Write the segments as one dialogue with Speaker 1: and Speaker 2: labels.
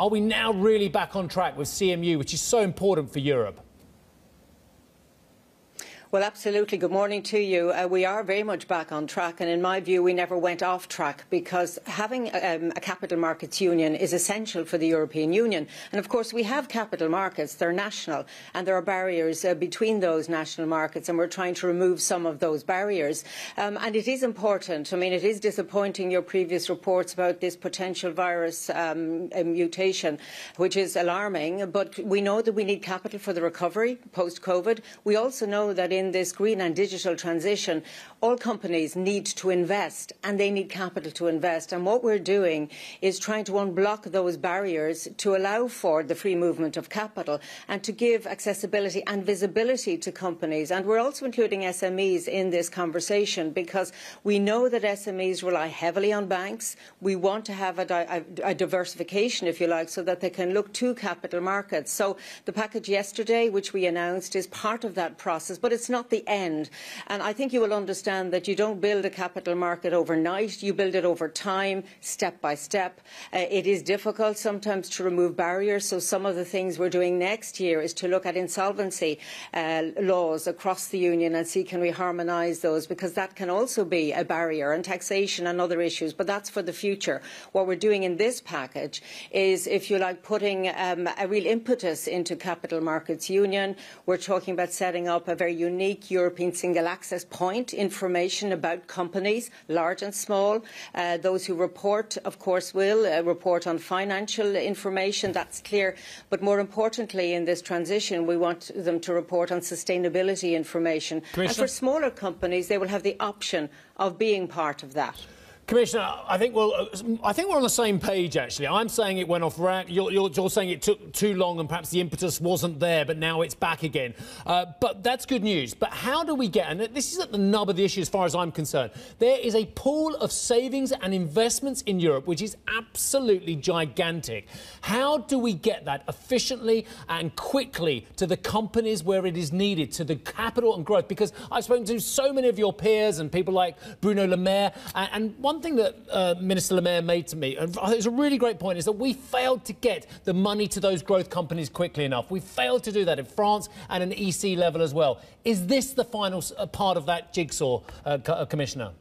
Speaker 1: are we now really back on track with CMU, which is so important for Europe?
Speaker 2: Well, absolutely. Good morning to you. Uh, we are very much back on track, and in my view, we never went off track because having um, a capital markets union is essential for the European Union. And of course, we have capital markets, they're national, and there are barriers uh, between those national markets, and we're trying to remove some of those barriers. Um, and it is important. I mean, it is disappointing your previous reports about this potential virus um, mutation, which is alarming, but we know that we need capital for the recovery post COVID. We also know that in this green and digital transition, all companies need to invest and they need capital to invest. And what we're doing is trying to unblock those barriers to allow for the free movement of capital and to give accessibility and visibility to companies. And we're also including SMEs in this conversation because we know that SMEs rely heavily on banks. We want to have a, di a diversification, if you like, so that they can look to capital markets. So the package yesterday, which we announced, is part of that process, but it's not the end. And I think you will understand that you don't build a capital market overnight. You build it over time, step by step. Uh, it is difficult sometimes to remove barriers. So some of the things we're doing next year is to look at insolvency uh, laws across the union and see can we harmonise those because that can also be a barrier and taxation and other issues. But that's for the future. What we're doing in this package is, if you like, putting um, a real impetus into capital markets union. We're talking about setting up a very unique unique European single access point, information about companies, large and small. Uh, those who report, of course, will uh, report on financial information, that's clear. But more importantly, in this transition, we want them to report on sustainability information. And for smaller companies, they will have the option of being part of that.
Speaker 1: Commissioner, I think well, I think we're on the same page. Actually, I'm saying it went off rack. You're, you're, you're, saying it took too long, and perhaps the impetus wasn't there, but now it's back again. Uh, but that's good news. But how do we get? And this is at the nub of the issue, as far as I'm concerned. There is a pool of savings and investments in Europe which is absolutely gigantic. How do we get that efficiently and quickly to the companies where it is needed, to the capital and growth? Because I've spoken to so many of your peers and people like Bruno Le Maire, and, and one one thing that uh, Minister Le Maire made to me, and it's a really great point, is that we failed to get the money to those growth companies quickly enough. We failed to do that in France and an EC level as well. Is this the final uh, part of that jigsaw, uh, uh, Commissioner?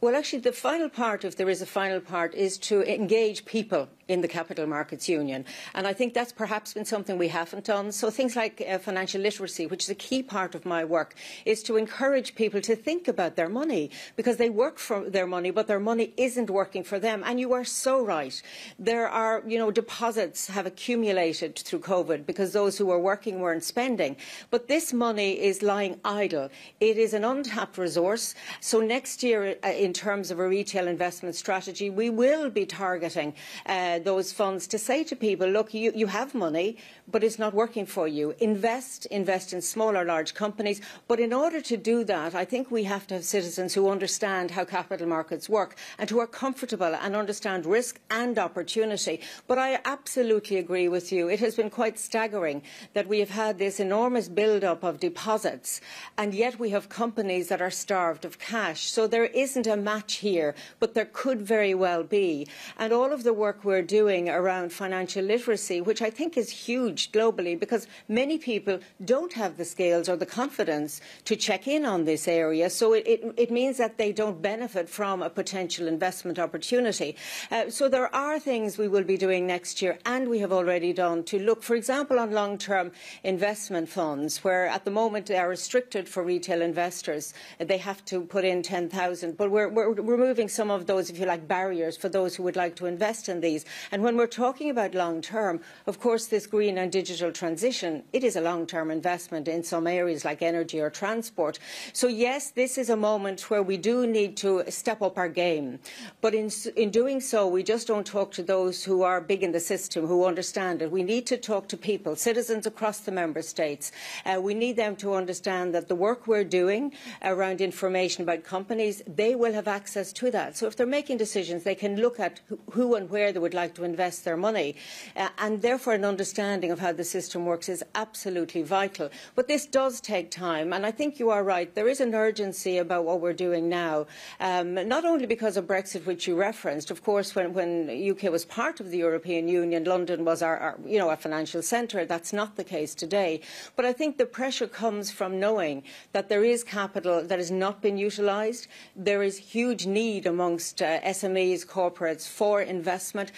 Speaker 2: Well, actually, the final part, if there is a final part, is to engage people in the Capital Markets Union. And I think that's perhaps been something we haven't done. So things like uh, financial literacy, which is a key part of my work, is to encourage people to think about their money because they work for their money, but their money isn't working for them. And you are so right. There are, you know, deposits have accumulated through COVID because those who were working weren't spending. But this money is lying idle. It is an untapped resource. So next year, uh, in terms of a retail investment strategy, we will be targeting uh, those funds to say to people, look, you, you have money, but it's not working for you. Invest, invest in small or large companies. But in order to do that, I think we have to have citizens who understand how capital markets work and who are comfortable and understand risk and opportunity. But I absolutely agree with you. It has been quite staggering that we have had this enormous build-up of deposits, and yet we have companies that are starved of cash. So there isn't a match here, but there could very well be. And all of the work we're doing around financial literacy, which I think is huge globally because many people don't have the skills or the confidence to check in on this area. So it, it, it means that they don't benefit from a potential investment opportunity. Uh, so there are things we will be doing next year and we have already done to look, for example, on long-term investment funds where at the moment they are restricted for retail investors. They have to put in 10,000, but we're, we're removing some of those, if you like, barriers for those who would like to invest in these. And when we're talking about long term, of course, this green and digital transition, it is a long term investment in some areas like energy or transport. So, yes, this is a moment where we do need to step up our game. But in, in doing so, we just don't talk to those who are big in the system, who understand it. We need to talk to people, citizens across the member states. Uh, we need them to understand that the work we're doing around information about companies, they will have access to that. So if they're making decisions, they can look at who and where they would like like to invest their money. Uh, and therefore, an understanding of how the system works is absolutely vital. But this does take time, and I think you are right. There is an urgency about what we're doing now, um, not only because of Brexit, which you referenced. Of course, when, when UK was part of the European Union, London was our, our you know, a financial centre. That's not the case today. But I think the pressure comes from knowing that there is capital that has not been utilised. There is huge need amongst uh, SMEs, corporates for investment.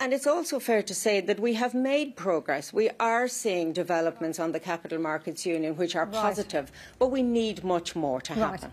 Speaker 2: And it's also fair to say that we have made progress. We are seeing developments on the Capital Markets Union which are
Speaker 3: right.
Speaker 2: positive, but we need much more to
Speaker 3: right.
Speaker 2: happen.